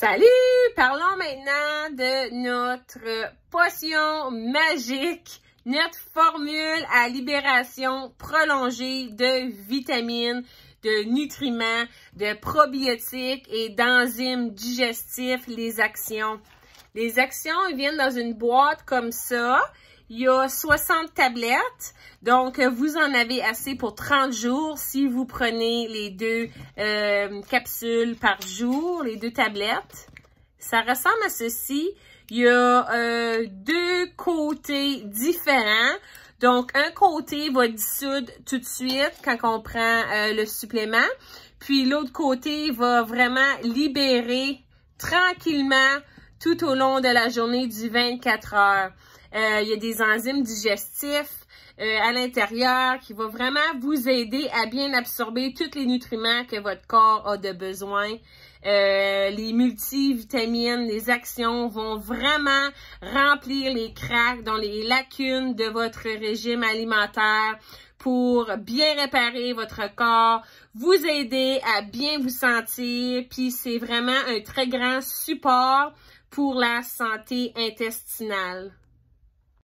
Salut! Parlons maintenant de notre potion magique, notre formule à libération prolongée de vitamines, de nutriments, de probiotiques et d'enzymes digestifs, les actions. Les actions viennent dans une boîte comme ça. Il y a 60 tablettes. Donc, vous en avez assez pour 30 jours si vous prenez les deux euh, capsules par jour, les deux tablettes. Ça ressemble à ceci. Il y a euh, deux côtés différents. Donc, un côté va dissoudre tout de suite quand on prend euh, le supplément. Puis, l'autre côté va vraiment libérer tranquillement tout au long de la journée du 24 heures. Euh, il y a des enzymes digestifs euh, à l'intérieur qui vont vraiment vous aider à bien absorber tous les nutriments que votre corps a de besoin. Euh, les multivitamines, les actions vont vraiment remplir les cracks dans les lacunes de votre régime alimentaire pour bien réparer votre corps, vous aider à bien vous sentir, puis c'est vraiment un très grand support pour la santé intestinale.